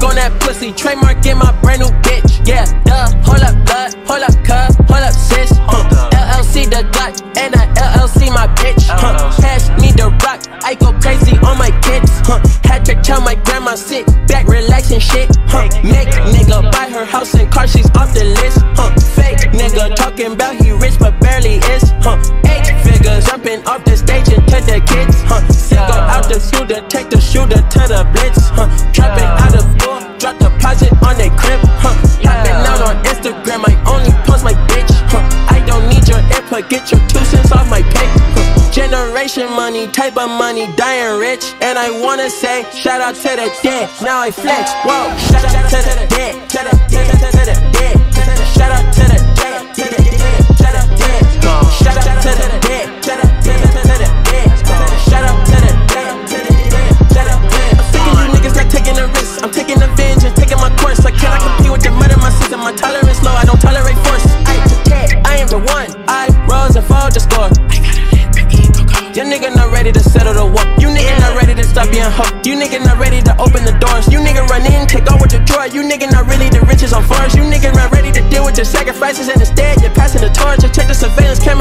Trademark on that pussy, trademark in my brand new bitch. Yeah, duh. Hold up, blood, hold up, cuz, hold up, sis. Huh. LLC the Glock, and I LLC my bitch. Huh. Pass me the rock, I go crazy on my kids. Huh. Had to tell my grandma sit back, relax and shit. Huh. Make nigga buy her house and car, she's off the list. Get your two cents off my pay. Generation money, type of money, dying rich. And I wanna say, shout out to the dead. Now I flex. Whoa, shout out to the dead. Dead, to the dead. Shout out to the dead. Dead, shout out to the dead. To the dead, to the dead. Shout out to the dead. Dead, dead. I'm you niggas not taking a risk. I'm taking vengeance, taking my course. Like, can I compete with the murder my system? My tolerance low, I don't You nigga not really the riches on force. You nigga not ready to deal with your sacrifices and instead you're passing the torch. I check the surveillance camera